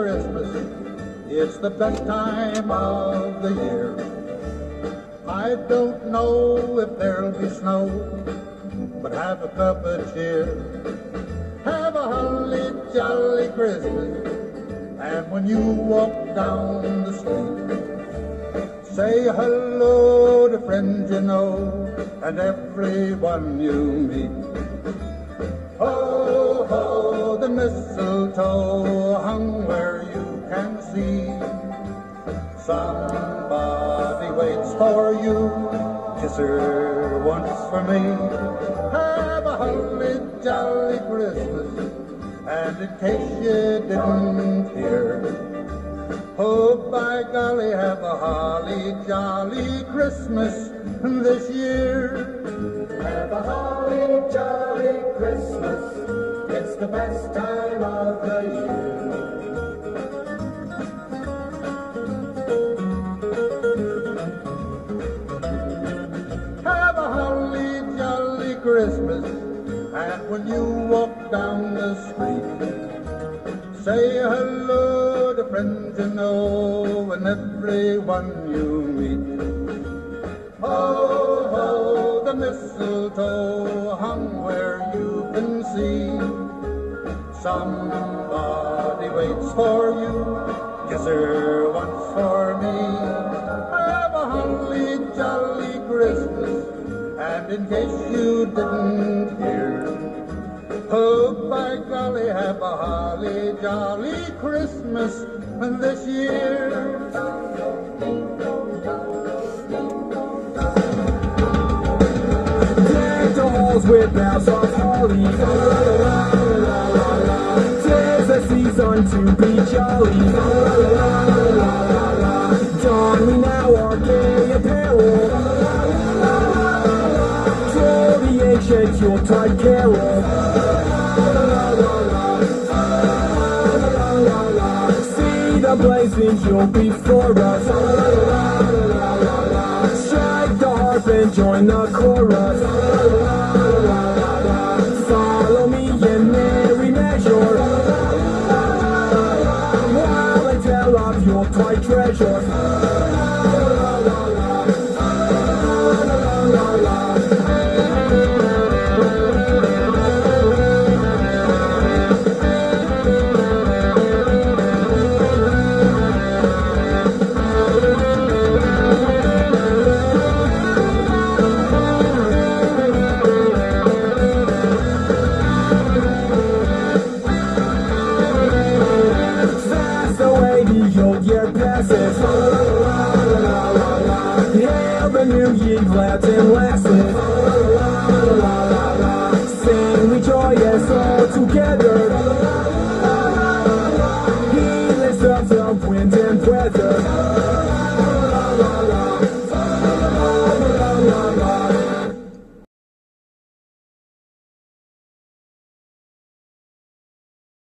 Christmas, it's the best time of the year. I don't know if there'll be snow, but have a cup of cheer. Have a holly jolly Christmas, and when you walk down the street, say hello to friends you know and everyone you meet. Ho, ho, the mistletoe Somebody waits for you, kiss her once for me. Have a holly jolly Christmas, and in case you didn't hear, Oh, by golly, have a holly jolly Christmas this year. Have a holly jolly Christmas. It's the best time of the year. Christmas. And when you walk down the street, say hello to friends you know and everyone you meet. Ho, ho, the mistletoe hung where you can see. Somebody waits for you, kiss her in case you didn't hear, oh by golly, have a holly jolly Christmas this year. Deck the halls with boughs of holly. La, la, la, la, la. Tis the season to be jolly. La, la, la, la, Blazing us. La, la, la, la. Strike the harp and join the chorus. Hail the new year, glad and lasses.